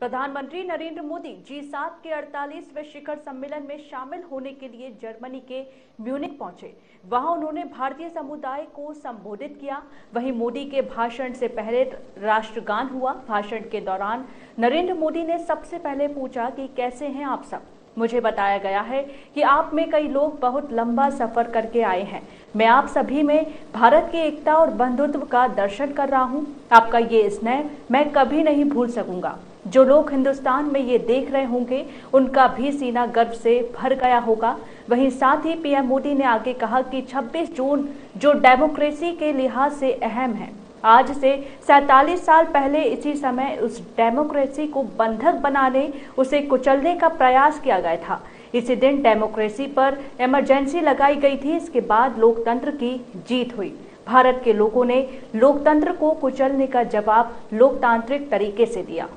प्रधानमंत्री नरेंद्र मोदी जी सात के 48वें शिखर सम्मेलन में शामिल होने के लिए जर्मनी के म्यूनिक पहुँचे। वहाँ उन्होंने भारतीय समुदाय को संबोधित किया। वहीं मोदी के भाषण से पहले राष्ट्रगान हुआ। भाषण के दौरान नरेंद्र मोदी ने सबसे पहले पूछा कि कैसे हैं आप सब? मुझे बताया गया है कि आप में कई लोग बहुत लंबा सफ़र करके आए हैं। मैं आप सभी में भारत की एकता और बंधुत्व का दर्शन कर रहा हूँ। आपका ये स्नेह मैं कभी नहीं भूल सकूँगा। जो लोग हिंदुस्तान में ये देख रहे होंगे, उनका भी सीना गर्व से भर गया होगा। वहीं साथ ही पीएम मोदी ने आगे कहा कि 26 जून जो डेमोक्रेसी के लिहाज से अहम है, आज से सैतालीस साल पहले इसी समय उस डेमोक्रेसी को बंधक बनाने, उसे कुचलने का प्रयास किया गया था। इसी दिन डेमोक्रेसी पर इमरजेंसी लगाई गई थी, इसके बाद लोकतंत्र की जीत हुई। भारत के लोगों ने लोकतंत्र को कुचलने का जवाब लोकतांत्रिक तरीके से दिया।